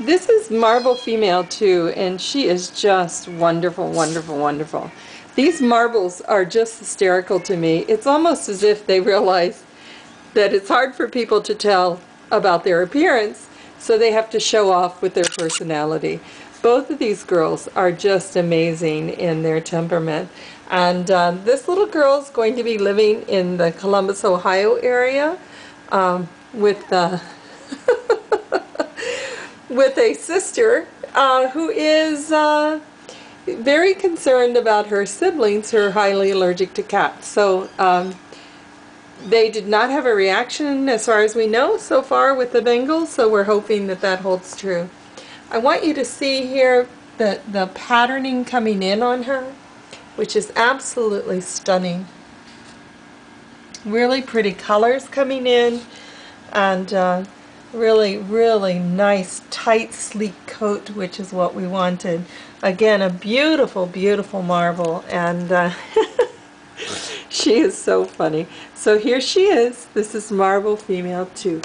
This is Marble Female 2, and she is just wonderful, wonderful, wonderful. These marbles are just hysterical to me. It's almost as if they realize that it's hard for people to tell about their appearance, so they have to show off with their personality. Both of these girls are just amazing in their temperament. And uh, this little girl is going to be living in the Columbus, Ohio area um, with uh, with a sister uh, who is uh, very concerned about her siblings who are highly allergic to cats. So um, they did not have a reaction as far as we know so far with the Bengals, so we're hoping that that holds true. I want you to see here the, the patterning coming in on her, which is absolutely stunning. Really pretty colors coming in and uh, really, really nice, tight, sleek coat, which is what we wanted. Again, a beautiful, beautiful marble, and uh, she is so funny. So here she is. This is Marble Female 2.